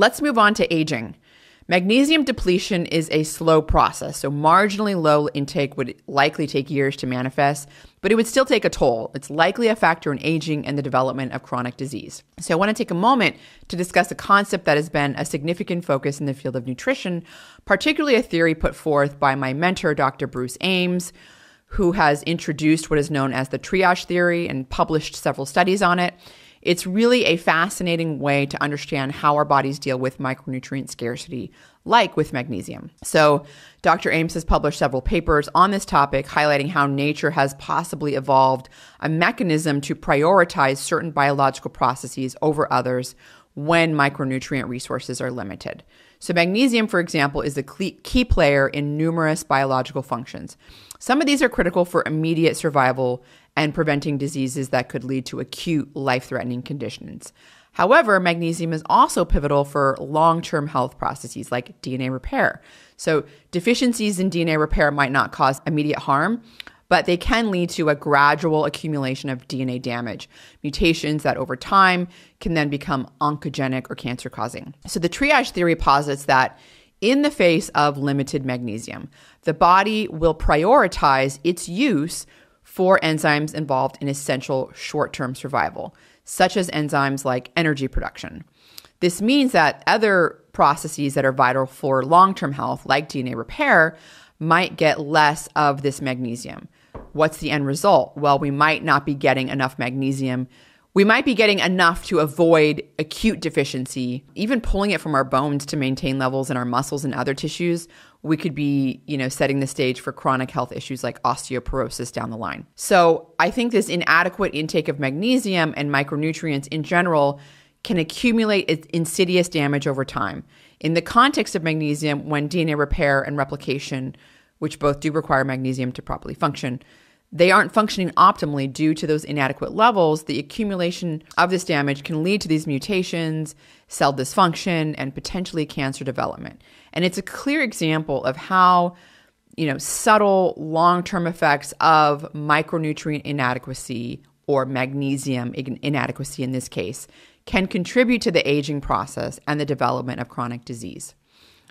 Let's move on to aging. Magnesium depletion is a slow process, so marginally low intake would likely take years to manifest, but it would still take a toll. It's likely a factor in aging and the development of chronic disease. So, I want to take a moment to discuss a concept that has been a significant focus in the field of nutrition, particularly a theory put forth by my mentor, Dr. Bruce Ames, who has introduced what is known as the triage theory and published several studies on it. It's really a fascinating way to understand how our bodies deal with micronutrient scarcity, like with magnesium. So, Dr. Ames has published several papers on this topic, highlighting how nature has possibly evolved a mechanism to prioritize certain biological processes over others when micronutrient resources are limited. So, magnesium, for example, is a key player in numerous biological functions. Some of these are critical for immediate survival and preventing diseases that could lead to acute life threatening conditions. However, magnesium is also pivotal for long term health processes like DNA repair. So, deficiencies in DNA repair might not cause immediate harm, but they can lead to a gradual accumulation of DNA damage, mutations that over time can then become oncogenic or cancer causing. So, the triage theory posits that in the face of limited magnesium, the body will prioritize its use for enzymes involved in essential short term survival, such as enzymes like energy production. This means that other processes that are vital for long term health, like DNA repair, might get less of this magnesium. What's the end result? Well, we might not be getting enough magnesium we might be getting enough to avoid acute deficiency, even pulling it from our bones to maintain levels in our muscles and other tissues. We could be, you know, setting the stage for chronic health issues like osteoporosis down the line. So, I think this inadequate intake of magnesium and micronutrients in general can accumulate insidious damage over time. In the context of magnesium, when DNA repair and replication, which both do require magnesium to properly function, they aren't functioning optimally due to those inadequate levels, the accumulation of this damage can lead to these mutations, cell dysfunction, and potentially cancer development. And it's a clear example of how, you know, subtle long-term effects of micronutrient inadequacy or magnesium inadequacy in this case can contribute to the aging process and the development of chronic disease.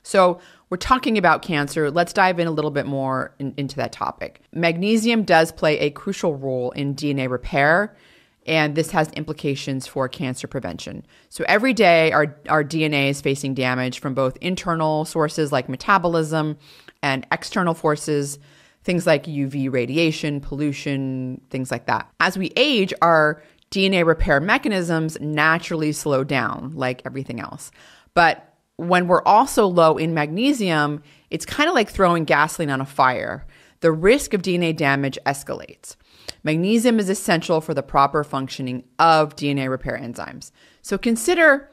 So, we're talking about cancer. Let's dive in a little bit more in, into that topic. Magnesium does play a crucial role in DNA repair, and this has implications for cancer prevention. So, every day, our, our DNA is facing damage from both internal sources like metabolism and external forces, things like UV radiation, pollution, things like that. As we age, our DNA repair mechanisms naturally slow down, like everything else. But when we're also low in magnesium, it's kind of like throwing gasoline on a fire. The risk of DNA damage escalates. Magnesium is essential for the proper functioning of DNA repair enzymes. So consider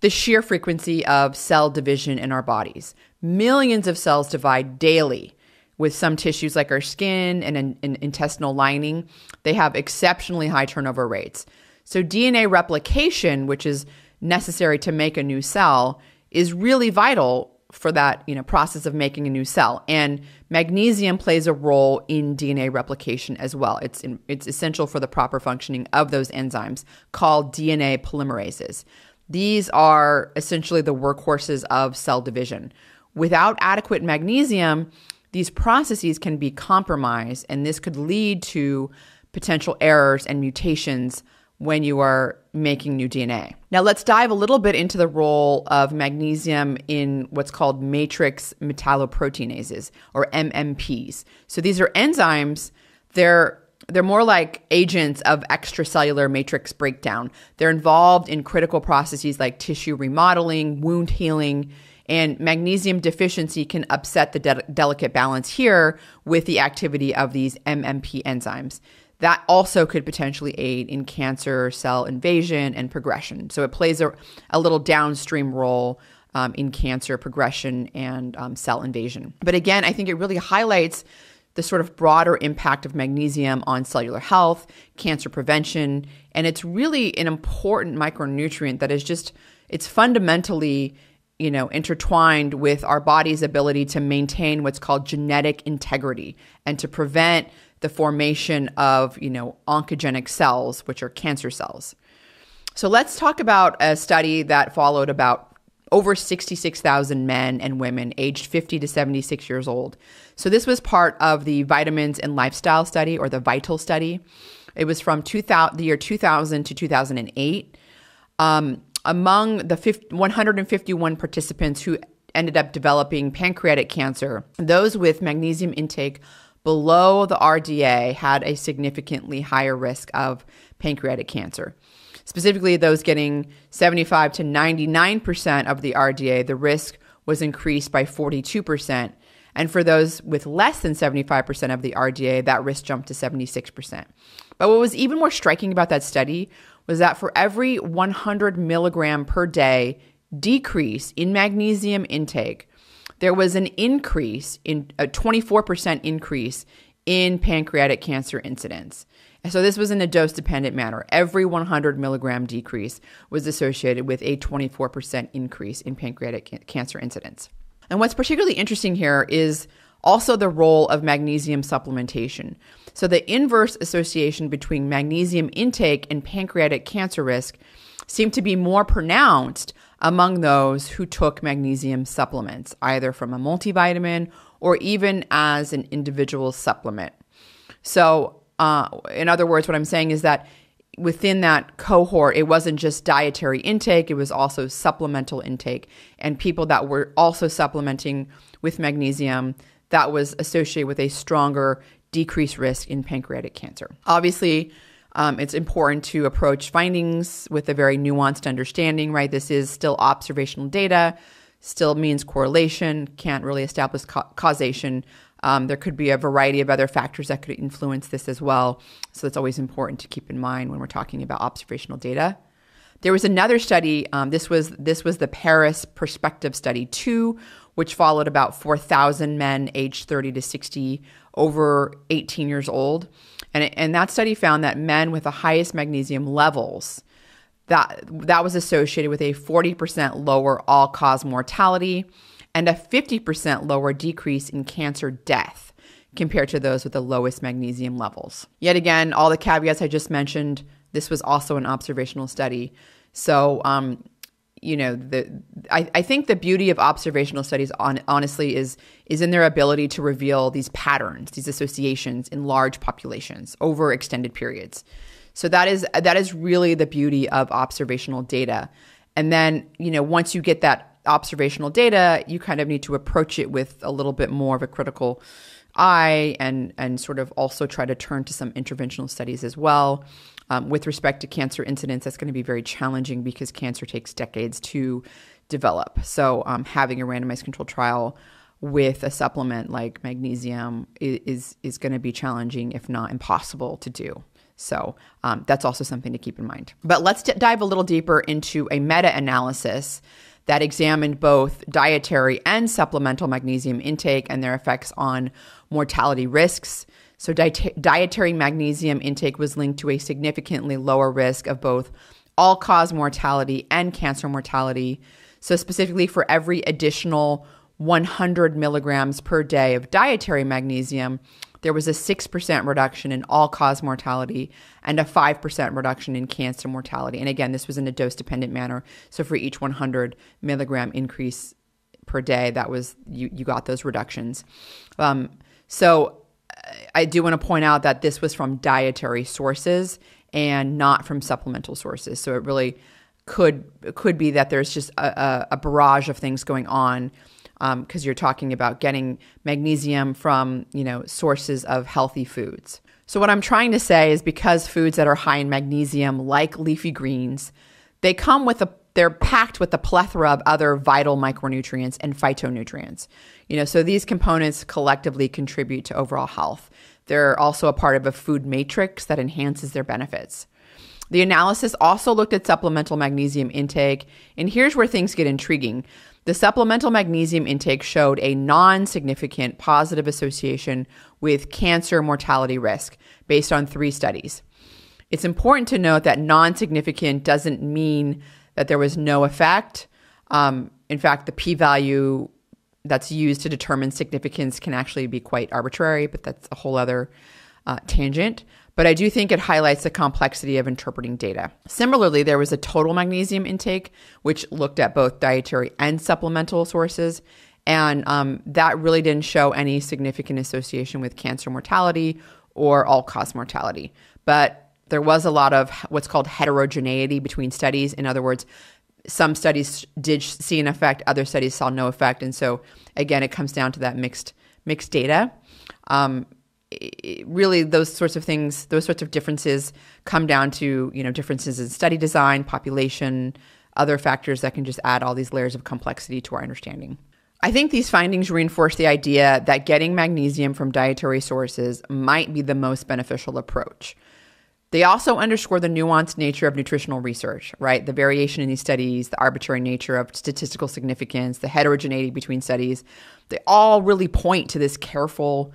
the sheer frequency of cell division in our bodies. Millions of cells divide daily. With some tissues like our skin and an, intestinal lining, they have exceptionally high turnover rates. So, DNA replication, which is necessary to make a new cell, is really vital for that you know process of making a new cell. And magnesium plays a role in DNA replication as well. It's in, it's essential for the proper functioning of those enzymes called DNA polymerases. These are essentially the workhorses of cell division. Without adequate magnesium these processes can be compromised and this could lead to potential errors and mutations when you are making new DNA. Now, let's dive a little bit into the role of magnesium in what's called matrix metalloproteinases or MMPs. So these are enzymes, they're they're more like agents of extracellular matrix breakdown. They're involved in critical processes like tissue remodeling, wound healing, and magnesium deficiency can upset the de- delicate balance here with the activity of these MMP enzymes that also could potentially aid in cancer cell invasion and progression. So it plays a, a little downstream role um, in cancer progression and um, cell invasion. But again, I think it really highlights the sort of broader impact of magnesium on cellular health, cancer prevention, and it's really an important micronutrient that is just it's fundamentally you know intertwined with our body's ability to maintain what's called genetic integrity and to prevent the formation of, you know, oncogenic cells, which are cancer cells. So let's talk about a study that followed about over 66,000 men and women aged 50 to 76 years old. So this was part of the vitamins and lifestyle study or the VITAL study. It was from 2000, the year 2000 to 2008. Um, among the 50, 151 participants who ended up developing pancreatic cancer, those with magnesium intake below the RDA had a significantly higher risk of pancreatic cancer. Specifically, those getting 75 to 99% of the RDA, the risk was increased by 42%. And for those with less than 75% of the RDA, that risk jumped to 76%. But what was even more striking about that study was that for every 100 milligram per day decrease in magnesium intake, there was an increase in a 24% increase in pancreatic cancer incidence. So this was in a dose dependent manner. Every 100 milligram decrease was associated with a 24% increase in pancreatic cancer incidence. And what's particularly interesting here is also the role of magnesium supplementation. So the inverse association between magnesium intake and pancreatic cancer risk seemed to be more pronounced among those who took magnesium supplements, either from a multivitamin or even as an individual supplement. So, uh, in other words, what I'm saying is that within that cohort, it wasn't just dietary intake, it was also supplemental intake. And people that were also supplementing with magnesium, that was associated with a stronger decreased risk in pancreatic cancer. Obviously, um, it's important to approach findings with a very nuanced understanding, right? This is still observational data, still means correlation, can't really establish ca- causation. Um, there could be a variety of other factors that could influence this as well. So it's always important to keep in mind when we're talking about observational data. There was another study. Um, this was this was the Paris Prospective Study two, which followed about 4,000 men aged 30 to 60 over 18 years old. And, and that study found that men with the highest magnesium levels, that, that was associated with a 40% lower all cause mortality and a 50% lower decrease in cancer death compared to those with the lowest magnesium levels. Yet again, all the caveats I just mentioned, this was also an observational study. So, um, you know the I, I think the beauty of observational studies on, honestly is is in their ability to reveal these patterns these associations in large populations over extended periods. So that is that is really the beauty of observational data. And then you know once you get that observational data you kind of need to approach it with a little bit more of a critical eye and and sort of also try to turn to some interventional studies as well um, with respect to cancer incidence, that's going to be very challenging because cancer takes decades to develop. So, um, having a randomized controlled trial with a supplement like magnesium is is going to be challenging, if not impossible, to do. So um, that's also something to keep in mind. But let's d- dive a little deeper into a meta analysis that examined both dietary and supplemental magnesium intake and their effects on mortality risks. So, diet- dietary magnesium intake was linked to a significantly lower risk of both all cause mortality and cancer mortality. So, specifically, for every additional 100 milligrams per day of dietary magnesium, there was a 6% reduction in all cause mortality and a 5% reduction in cancer mortality. And again, this was in a dose dependent manner. So, for each 100 milligram increase per day, that was you, you got those reductions. Um, so, I do want to point out that this was from dietary sources and not from supplemental sources. So it really could could be that there's just a, a barrage of things going on because um, you're talking about getting magnesium from you know sources of healthy foods. So what I'm trying to say is because foods that are high in magnesium, like leafy greens, they come with a they're packed with a plethora of other vital micronutrients and phytonutrients. You know, so these components collectively contribute to overall health. They're also a part of a food matrix that enhances their benefits. The analysis also looked at supplemental magnesium intake, and here's where things get intriguing. The supplemental magnesium intake showed a non significant positive association with cancer mortality risk based on three studies. It's important to note that non significant doesn't mean that there was no effect. Um, in fact, the p value that's used to determine significance can actually be quite arbitrary, but that's a whole other uh, tangent. but I do think it highlights the complexity of interpreting data. Similarly, there was a total magnesium intake, which looked at both dietary and supplemental sources. And um, that really didn't show any significant association with cancer mortality or all cause mortality. But there was a lot of what's called heterogeneity between studies. In other words, some studies did see an effect, other studies saw no effect. And so, again, it comes down to that mixed mixed data. Um, really those sorts of things those sorts of differences come down to you know differences in study design population other factors that can just add all these layers of complexity to our understanding i think these findings reinforce the idea that getting magnesium from dietary sources might be the most beneficial approach they also underscore the nuanced nature of nutritional research, right? The variation in these studies, the arbitrary nature of statistical significance, the heterogeneity between studies, they all really point to this careful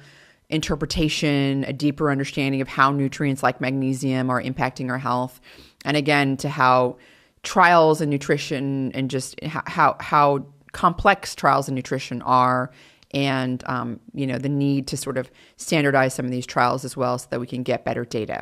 interpretation, a deeper understanding of how nutrients like magnesium are impacting our health, and again to how trials in nutrition and just how how complex trials in nutrition are and um, you know the need to sort of standardize some of these trials as well so that we can get better data